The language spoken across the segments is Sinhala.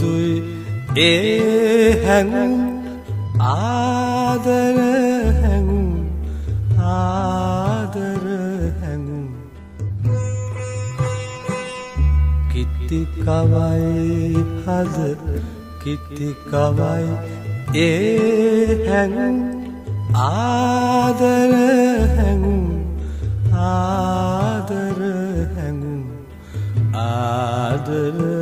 නුපුරුදුයි ඒ හැඟුම් ආදර හැඟුම් ආදර හැඟුම්. කිත්තිකවයි හද කිත්තිකවයි ඒ හැඟුම් ආදර හැඟුම් ආදර හැඟුම්. ආදර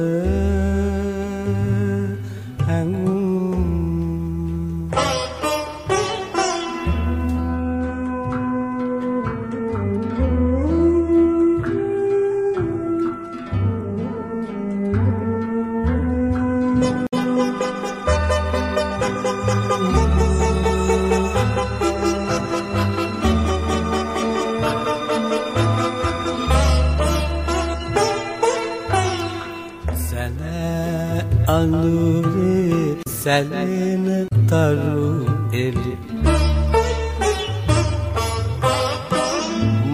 අඳුරේ සැලෙන තරු එලි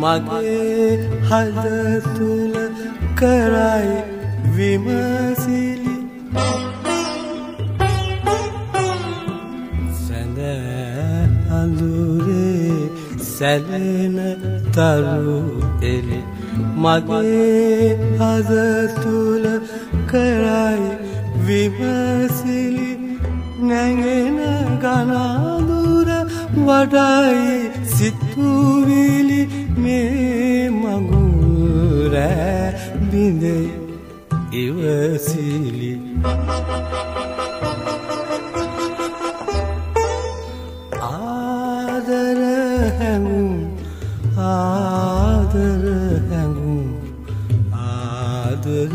මගේ හද තුළ කරයි විමසිලි. සැඳ අඳුරේ සැලෙන තරු එලි මගේ හද තුළ කරයි විමසිලි නැගෙන ගනාදුර වඩයි සිතුවිලි මේ මගුරෑ බිඳෙයි ඉවසිලි. ආදර හැඟුම් ආදර හැඟුම් ආදර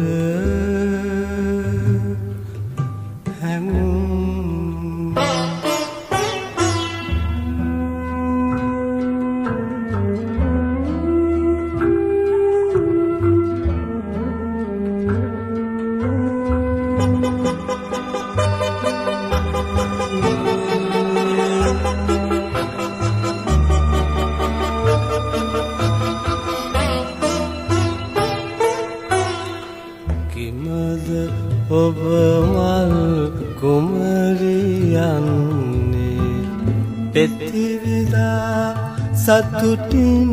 සතුටින්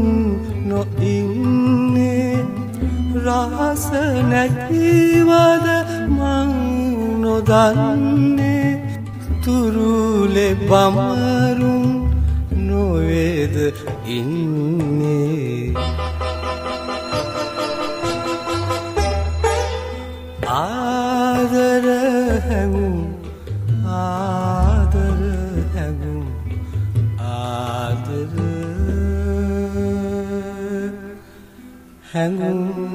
නොඉන්නේ. රහස නැතිවද මං නොදන්නේ. තුරුලෙ බමරුන් නොවේද ඉන්නේ. ආදර හැඟුම් ආදර හැඟුම්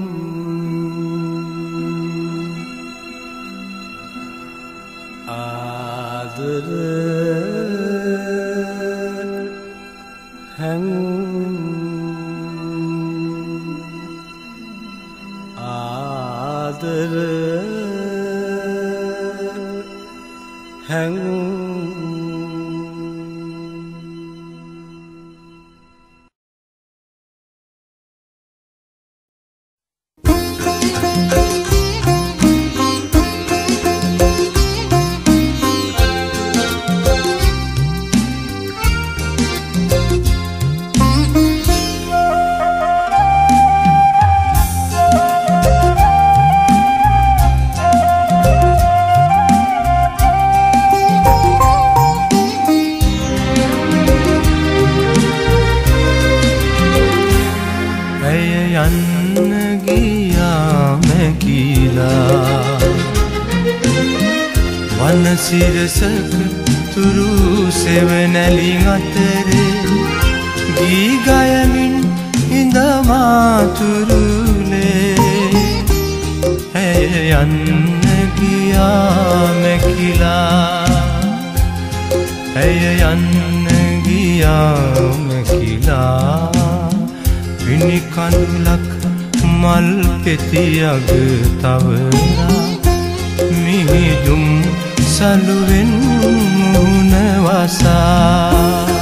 සිරසක තුරු සෙවනැලින් අතරේ ගී ගයමින් ඉඳමාතුරුලේ ඇය යන්න ගියාමැකිලා ඇය යන්න ගියාමැකිලා පිණිකඳුලක් මල් පෙතියග තවරා මිහිදුම් සලුවෙන් මුහුණ වසා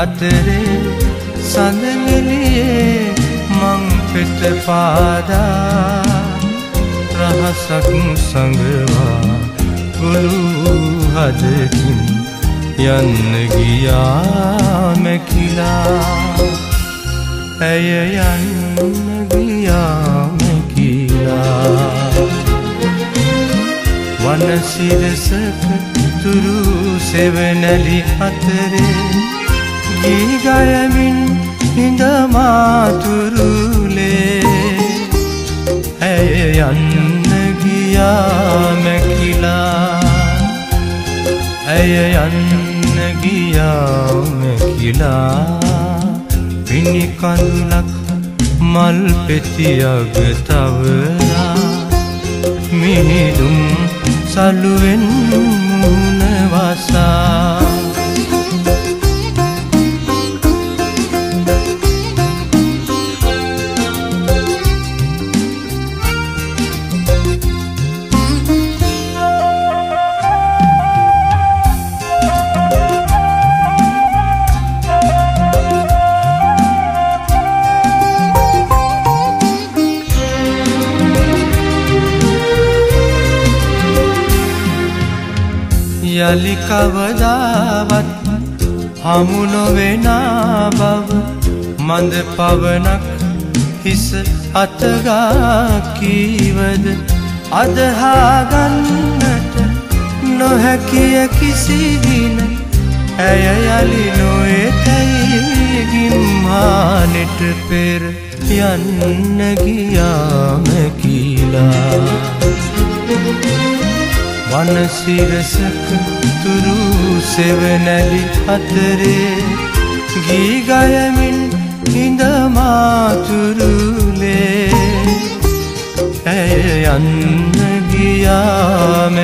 අතරේ සඳගලියේ මං පෙත පාදා රහසක් සඟවා ගොළු හදකින් යන්න ගියා මැකිලා ඇය යන්න ගියා මැකිලා වනසිරසක තුරු සෙවනැලි අතරේ ගීගයමින් හිඳමාතුරුලේ ඇය යන්න ගියාමැකිලා ඇය යන්න ගියාමැකිලා පිණිකඳුලක් මල් පෙතියග තවරා මිහිදුම් සල්ලුවෙන් මුණ වසා යලි කවදාවත් හමු නොවෙනා බව මඳ පවනක් හිස අතගා කීවද අදහාගන්නට නොහැකිය කිසිදින ඇය යලි නොඒතැයි ගිම්මානෙට පෙර යන්න ගියාම කීලා වනසිරසක තුරු සෙවනැලි අතරේ ගීගයමින් හිඳමාතුරුලේ ඇය යන්න ගියාමැකිලා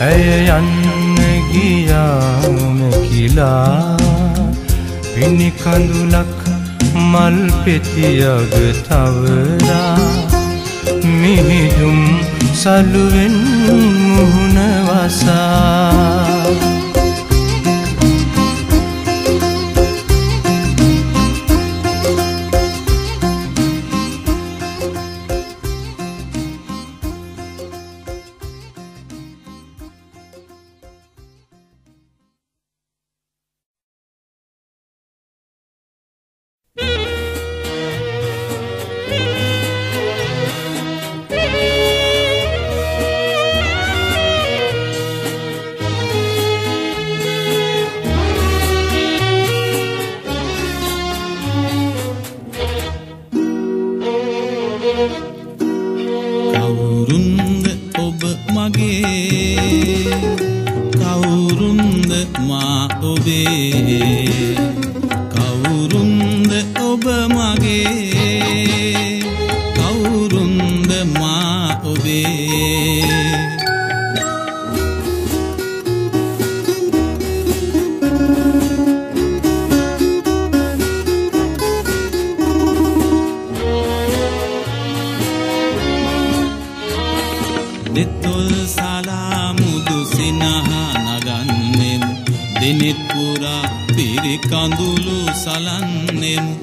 ඇය යන්න ගියාමැකිලා පිණිකඳුලක් මල් පෙතියග තවරා මිහිදුම් සලුවෙන් මුහුණ වසා පිරිකඳුළු සලන්නෙමු.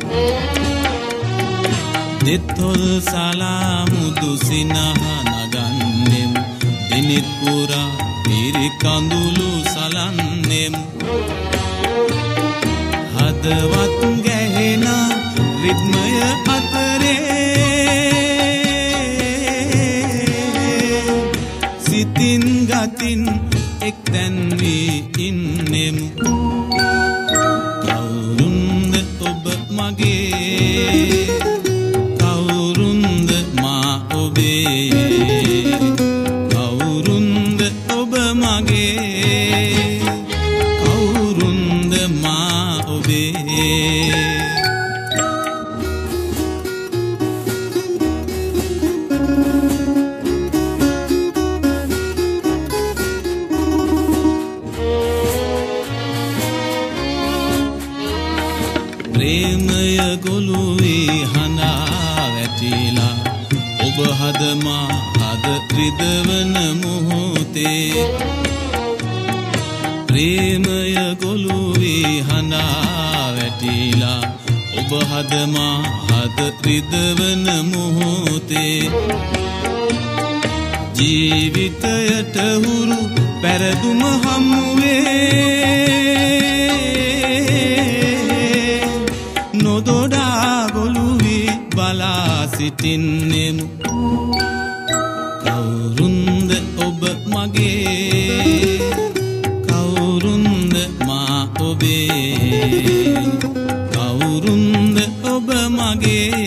දෙතොල් සලාමුදු සිනහා නගන්නෙමු. දෙනෙත් පුරා පිරිකඳුළු සලන්නෙමු. හදවත් ගැහෙන රිද්මය අතරේ. සිතින් ගතින් එක් දැන්වී ඉන්නෙමු. මා හද රිදවන මොහොතේ ජීවිතයට හුරු පැරදුම හමුවේ නොදොඩා ගොළුවී බලා සිටින්නෙමු. කවුරුන්ද ඔබ මගේ? කවුරුන්ද මා ඔබේ? කවුරුන්ද ඔබ මගේ?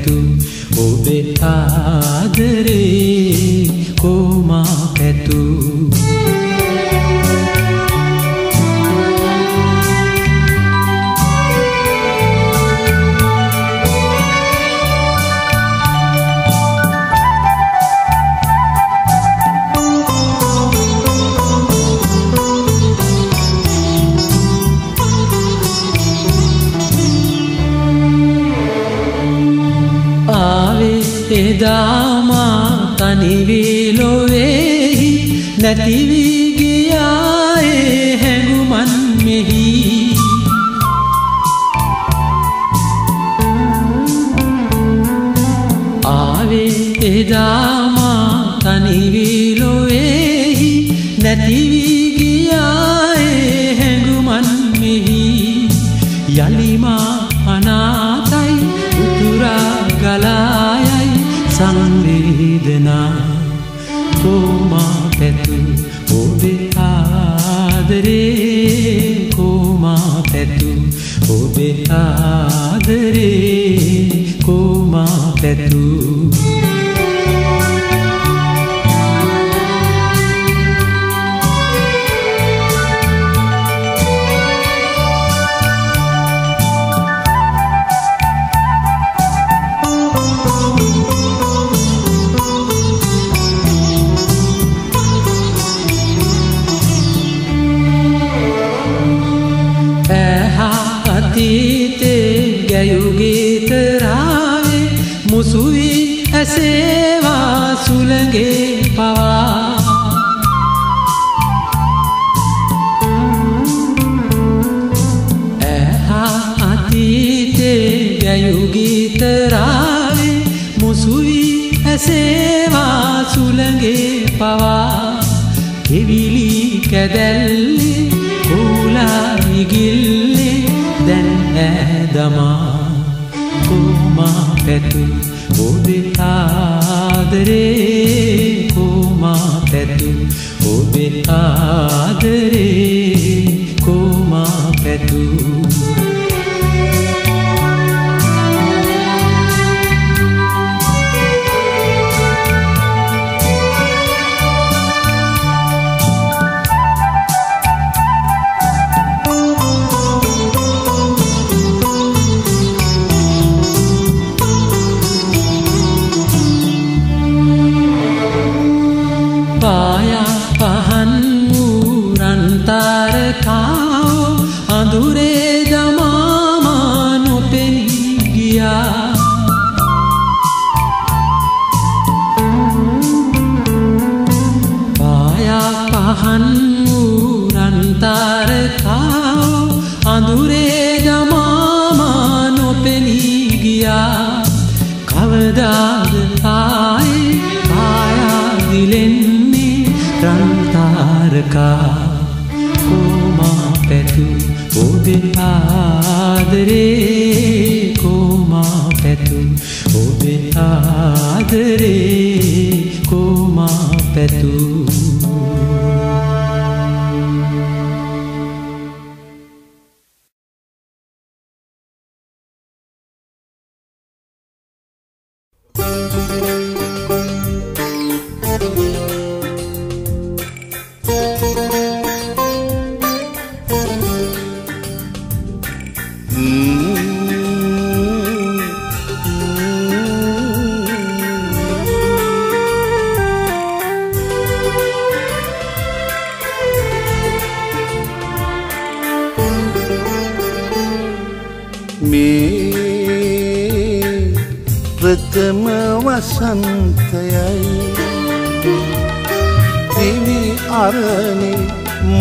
පැතු ඔබේ ආදරේ කෝමා පැතු තනිවීලොවෙහි නැතිවී අතීතේ ගැයුගීතරාවේ මුසුවී ඇසේවා සුළගේ පවා. කෙවිලි කැදැල්ලේ කූලා ඉගිල්ලේ දැන් ඇදමා කෝමා පැතු ඔබේ ආදරේ? කෝමා පැතු ඔබේ ආදරේ? කෝමා පැතු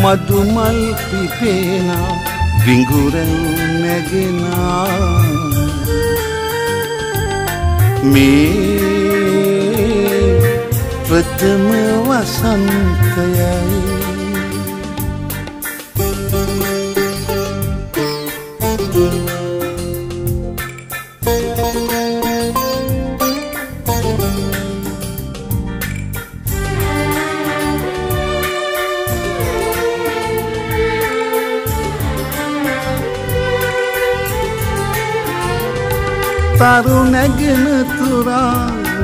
මදුමල් පිපෙන විංගුරන් නැගෙනා මේ ප්‍රථම වසන්තයයි තරු නැගෙන තුරා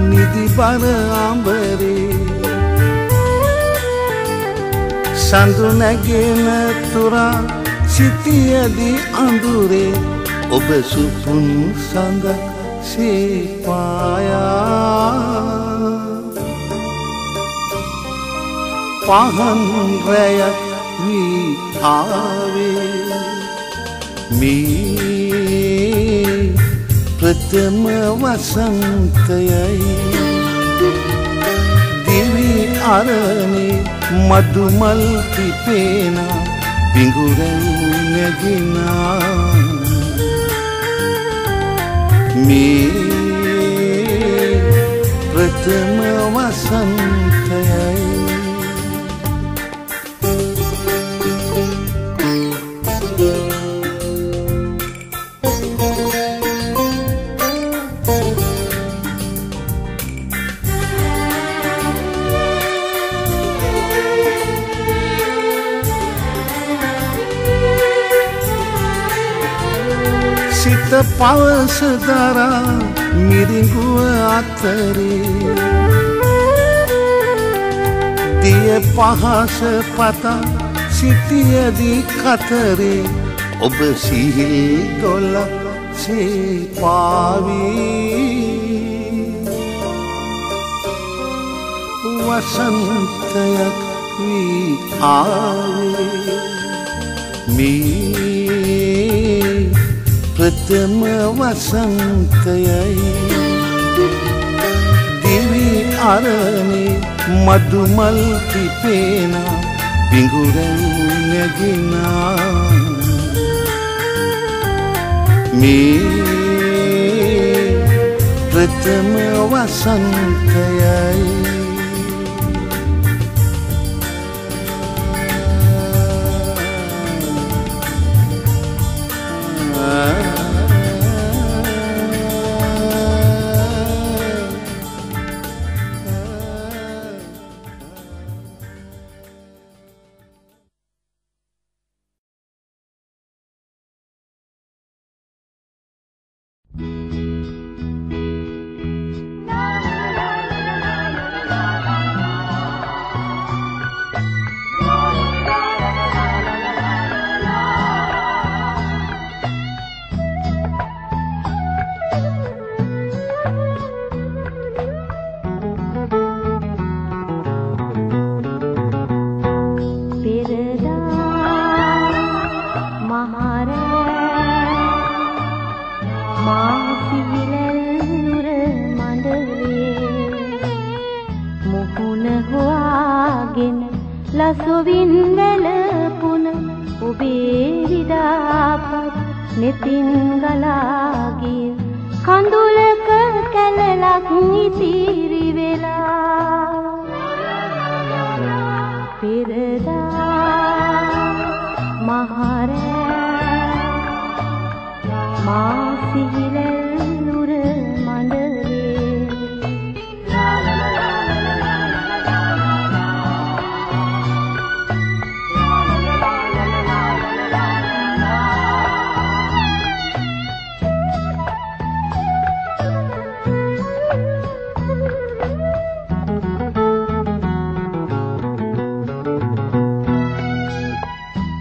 නිදි බර අඹරේ සඳු නැගෙන තුරා සිටියදී අඳුරේ. ඔබ සුපුන් සඳ සේපායා. පහන් රැයක් වී ආවේ. මේ ප්‍රථම වසන්තයයි. දිවි අරණි මදුමල් පිපේන බිඟුරැන් නැගිනා මේ ප්‍රථම වසන්තයයි පවස දරා මිරිඟුව අතරේ. දිය පහස පතා සිටියදී කතරේ. ඔබ සිහිල් දොල්ල සේපාවී. වසන්තයක් වී ආවේ. මේ ප්‍රථම වසන්තයයි දිවි අරණි මදුමල් පිපේන බිඟුරැන් නැගිනා. මේ ප්‍රථම වසන්තයයි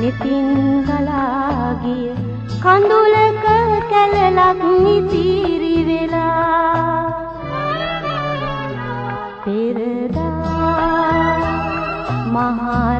විඩාපත් නෙතින් ගලාගිය කඳුලක කැලලක් ඉතිරි වෙලා. පෙරදා මහරෑ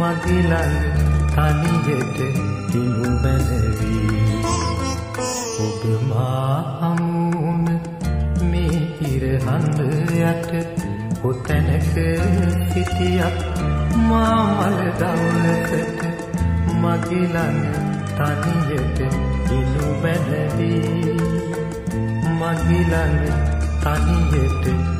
මගිලඟ තනියට ඉනු මැනවී. ඔබ මා හමුුණ මේ ඉරහඳ යට කොතැනක සිටියත් මාමල දවලකට මගිලඟ තනියට ඉනු බැනවී මගිලඟ තනියට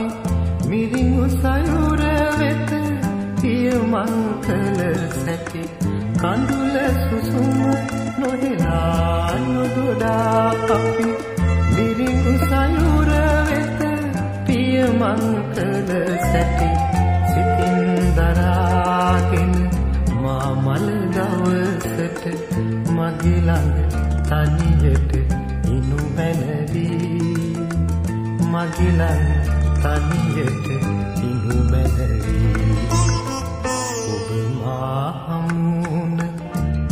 අපි මිරිඟු සයුර වෙත පියමං කළ සැටි කඳුල සුසුම නොහෙලා නොදොඩා අපි මිරිඟු සයුර වෙත පියමං කළ සැටි සිතින් දරාගෙන මා මල දවසට මගේ ළඟ තනියට ඉනු මැනවී මගිලන් තනියට ඉනු මැනවී ඔබ මාහමුණ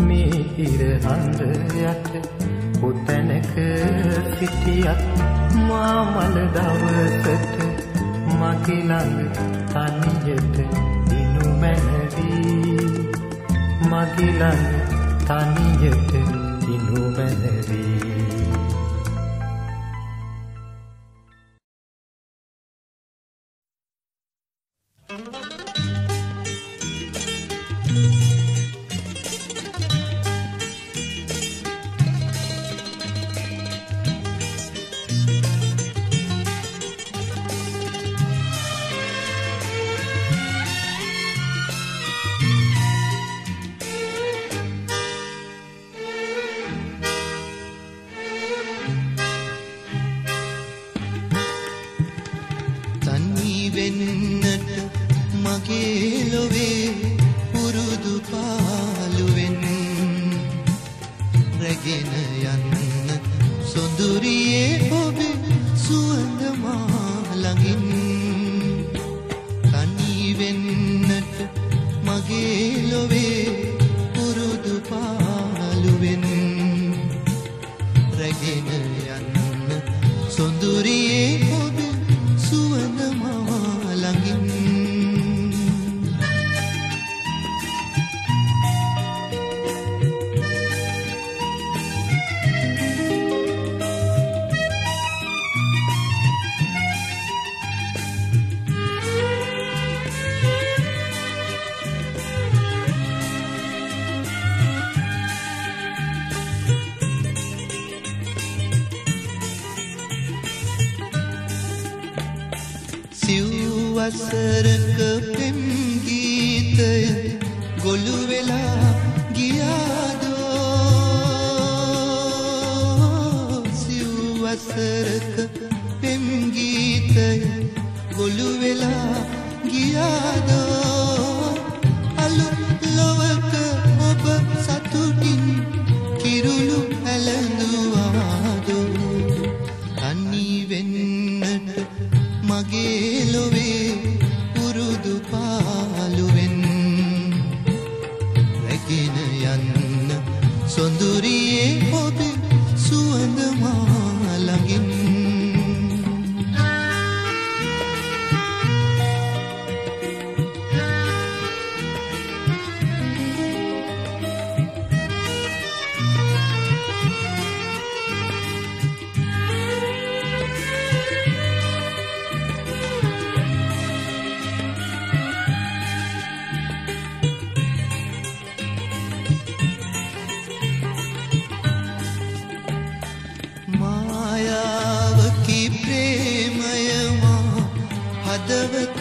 මේ ඉරහඳ යට කොතැනක සිටියත් මාමල දවසට මගිලන් තනියට ඉනු මැනවී මගිලන් තනියට ඉනු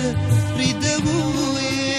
හදවත රිදවූයේ